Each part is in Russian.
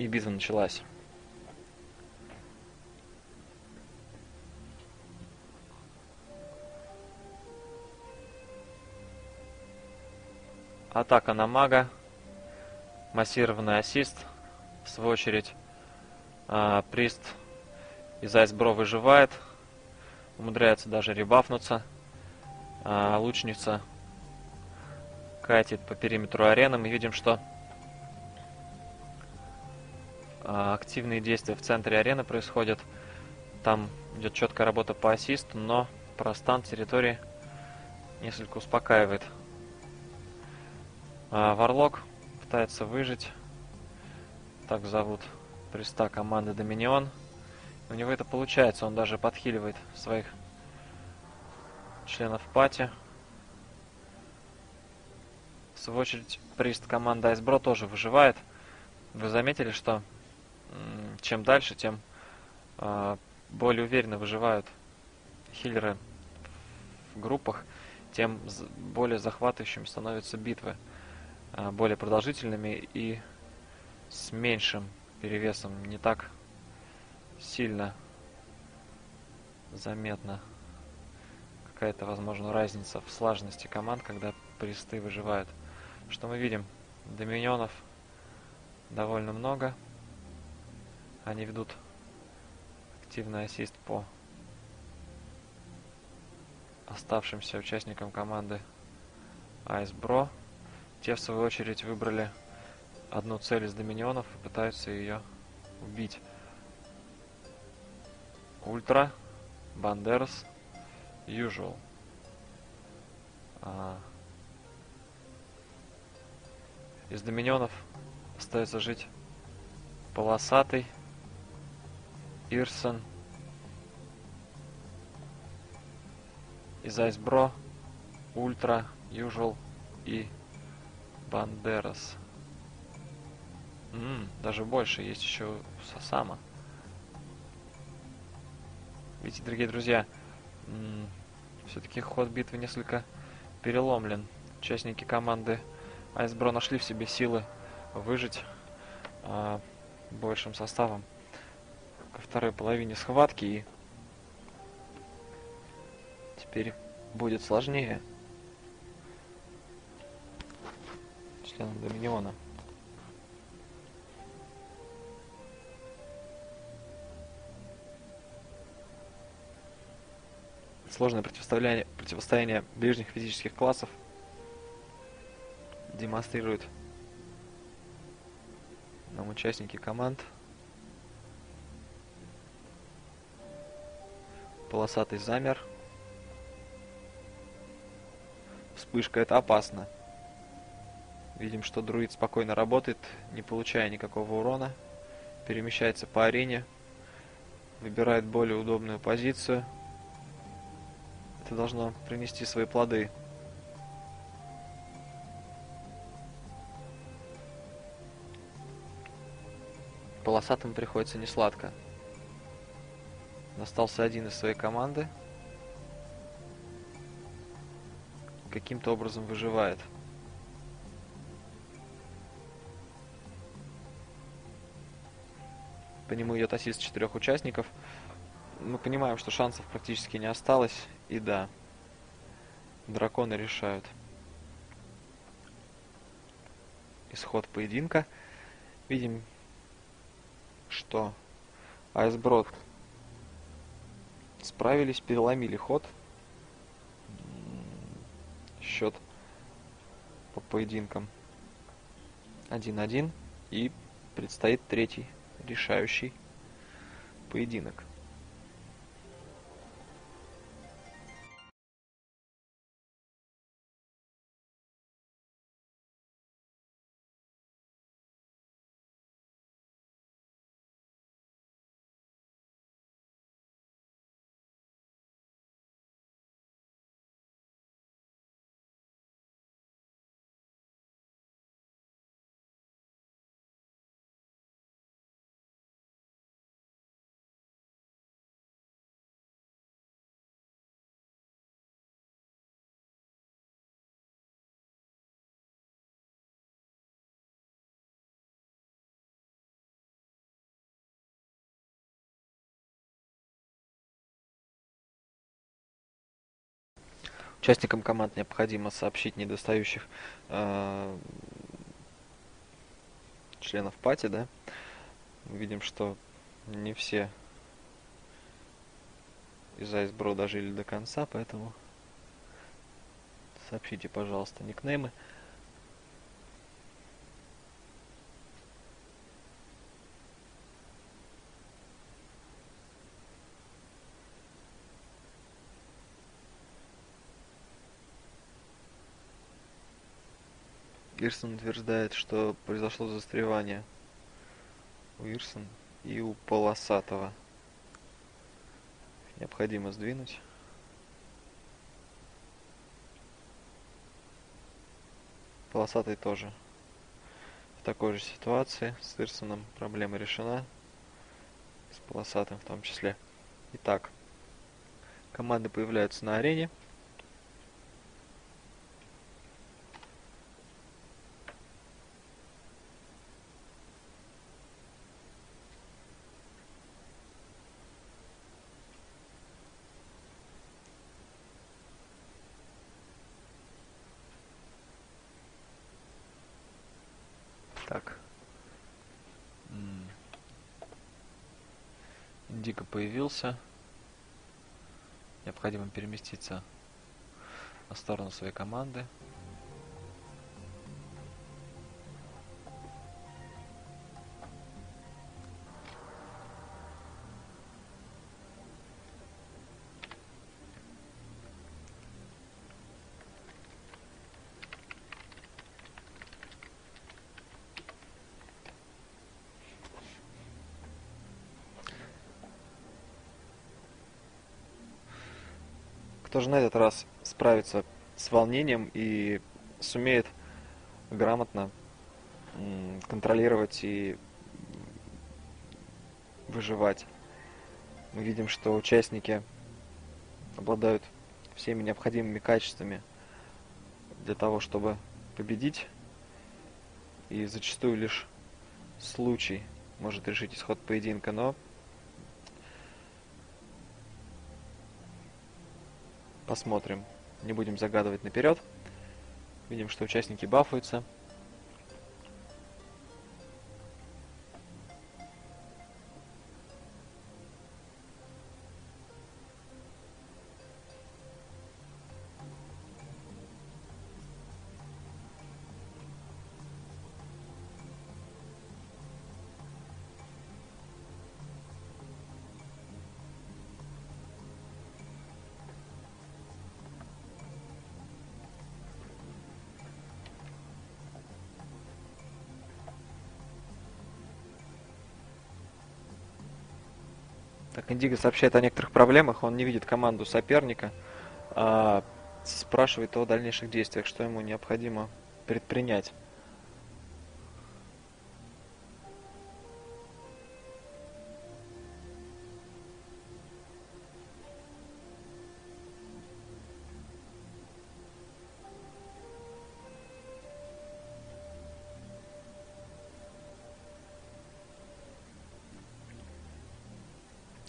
И битва началась. Атака на мага. Массированный ассист. В свою очередь, а, Прист из Айсбро выживает. Умудряется даже ребафнуться. А, лучница катит по периметру арены. Мы видим, что активные действия в центре арены происходят. Там идет четкая работа по ассисту, но простан территории несколько успокаивает. А, Варлок пытается выжить. Так зовут приста команды Доминион. У него это получается, он даже подхиливает своих членов пати. В свою очередь, прист команды Айсбро тоже выживает. Вы заметили, что чем дальше, тем э, более уверенно выживают хиллеры в группах, тем более захватывающими становятся битвы. А, более продолжительными и с меньшим перевесом. Не так сильно заметна какая-то, возможно, разница в слаженности команд, когда присты выживают. Что мы видим? Доминионов довольно много. Они ведут активный ассист по оставшимся участникам команды Bro. Те, в свою очередь, выбрали одну цель из доминионов и пытаются ее убить. Ультра, Бандерас, Usual. А... Из доминионов остается жить Полосатый, Ирсон, из Айсбро, Ультра, Usual и Бандерас. Ммм, даже больше. Есть еще Сасама. Видите, дорогие друзья, все-таки ход битвы несколько переломлен. Участники команды Айсбро нашли в себе силы выжить а, большим составом ко второй половине схватки и теперь будет сложнее. членом Доминиона. Сложное противостояние, противостояние ближних физических классов демонстрирует нам участники команд. Полосатый замер. Вспышка это опасно. Видим, что друид спокойно работает, не получая никакого урона. Перемещается по арене. Выбирает более удобную позицию. Это должно принести свои плоды. Полосатым приходится не сладко. Остался один из своей команды. Каким-то образом выживает. По нему идет ассист четырех участников. Мы понимаем, что шансов практически не осталось. И да, драконы решают исход поединка. Видим, что Айсброд справились, переломили ход. Счет по поединкам 1-1. И предстоит третий решающий поединок. Участникам команд необходимо сообщить недостающих э, членов пати, да. Видим, что не все из Айсбро дожили до конца, поэтому сообщите, пожалуйста, никнеймы. Ирсон утверждает, что произошло застревание у Ирсон и у Полосатого. Необходимо сдвинуть. Полосатый тоже в такой же ситуации. С Ирсоном проблема решена. С полосатым в том числе. Итак, команды появляются на арене. Индиго появился. Необходимо переместиться на сторону своей команды. Кто же на этот раз справится с волнением и сумеет грамотно контролировать и выживать. Мы видим, что участники обладают всеми необходимыми качествами для того, чтобы победить. И зачастую лишь случай может решить исход поединка, но Посмотрим. Не будем загадывать наперед. Видим, что участники бафуются. Так, Индиго сообщает о некоторых проблемах. Он не видит команду соперника, а спрашивает о дальнейших действиях, что ему необходимо предпринять.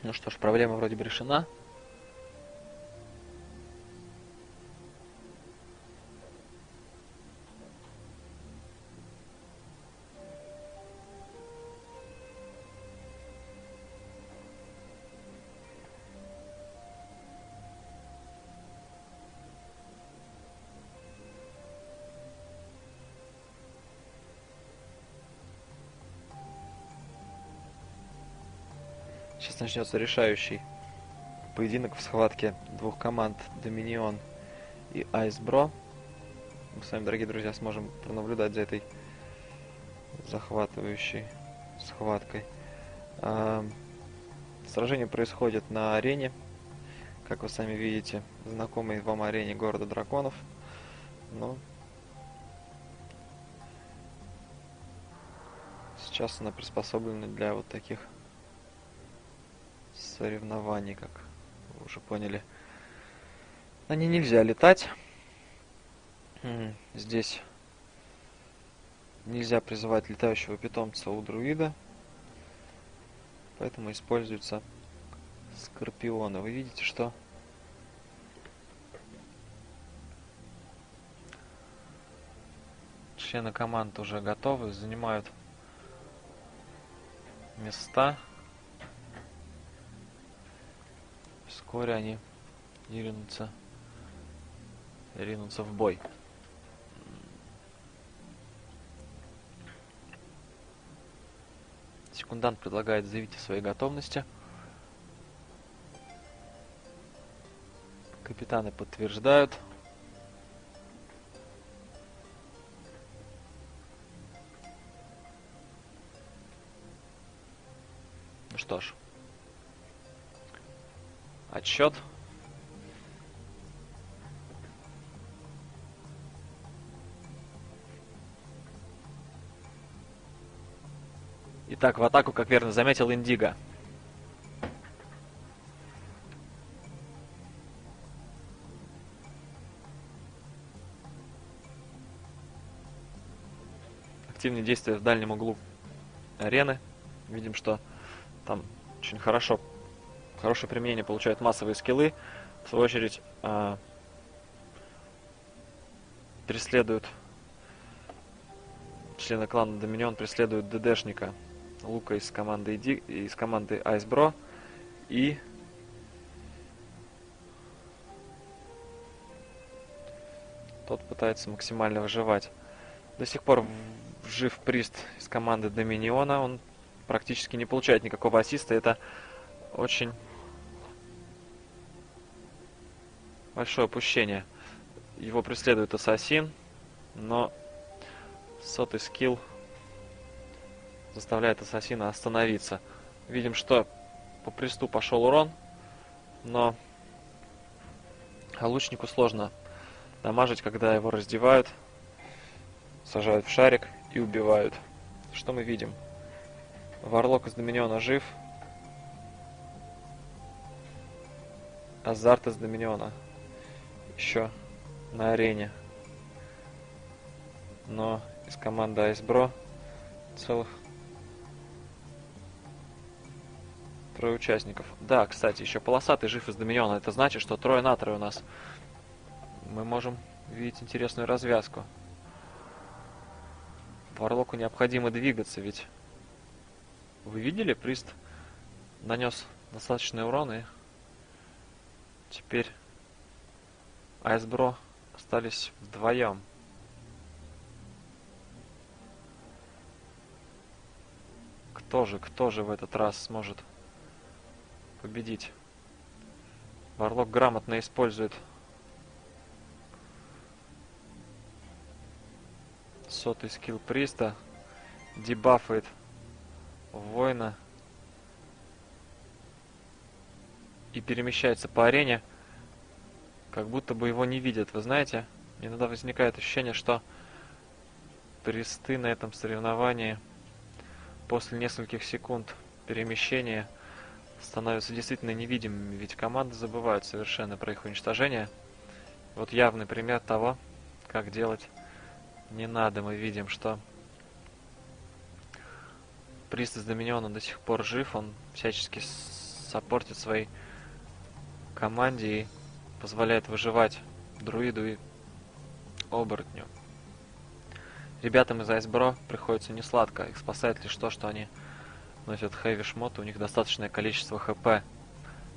Ну что ж, проблема вроде бы решена. Сейчас начнется решающий поединок в схватке двух команд Доминион и Айсбро. Мы с вами, дорогие друзья, сможем пронаблюдать за этой захватывающей схваткой. А, сражение происходит на арене, как вы сами видите, знакомой вам арене города драконов. Но сейчас она приспособлена для вот таких соревнований, как вы уже поняли. На ней нельзя летать. Здесь нельзя призывать летающего питомца у друида. Поэтому используются скорпионы. Вы видите, что члены команд уже готовы, занимают места. Вскоре они и ринутся, ринутся в бой. Секундант предлагает заявить о своей готовности. Капитаны подтверждают. Ну что ж. Отсчет. Итак, в атаку, как верно заметил Индиго. Активные действия в дальнем углу арены. Видим, что там очень хорошо, хорошее применение получают массовые скиллы. В свою очередь, э, преследуют члены клана Доминион преследуют ДДшника Лука из команды Иди, из команды Айсбро и тот пытается максимально выживать. До сих пор жив Прист из команды Доминиона, он практически не получает никакого ассиста, это очень большое опущение. Его преследует Ассасин, но сотый скилл заставляет ассасина остановиться. Видим, что по присту пошел урон, но лучнику сложно дамажить, когда его раздевают, сажают в шарик и убивают. Что мы видим? Варлок из Доминиона жив. Азарт из Доминиона еще на арене. Но из команды Айсбро целых Трое участников. Да, кстати, еще полосатый жив из Доминиона. Это значит, что трое на трое у нас. Мы можем видеть интересную развязку. Варлоку необходимо двигаться, ведь... Вы видели? Прист нанес достаточный урон, и... Теперь Айсбро остались вдвоем. Кто же, кто же в этот раз сможет победить. Варлок грамотно использует сотый скилл Приста, дебафает воина и перемещается по арене, как будто бы его не видят. Вы знаете, иногда возникает ощущение, что присты на этом соревновании после нескольких секунд перемещения – становятся действительно невидимыми, ведь команды забывают совершенно про их уничтожение. Вот явный пример того, как делать не надо. Мы видим, что Прист из Доминиона до сих пор жив, он всячески саппортит своей команде и позволяет выживать друиду и оборотню. Ребятам из Айсбро приходится не сладко, их спасает лишь то, что они носят хэви шмот, у них достаточное количество хп.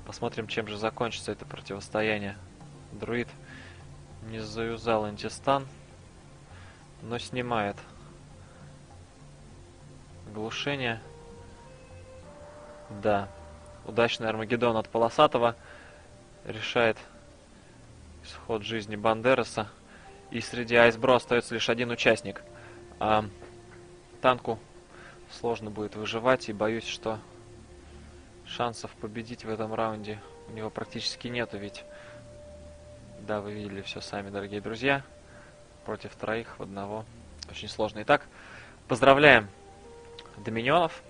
Посмотрим, чем же закончится это противостояние. Друид не заюзал антистан, но снимает глушение. Да, удачный Армагеддон от Полосатого решает исход жизни Бандераса. И среди Айсбро остается лишь один участник. А танку сложно будет выживать, и боюсь, что шансов победить в этом раунде у него практически нету, ведь да, вы видели все сами, дорогие друзья. Против троих в одного. Очень сложно. Итак, поздравляем Доминионов.